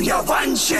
不要放弃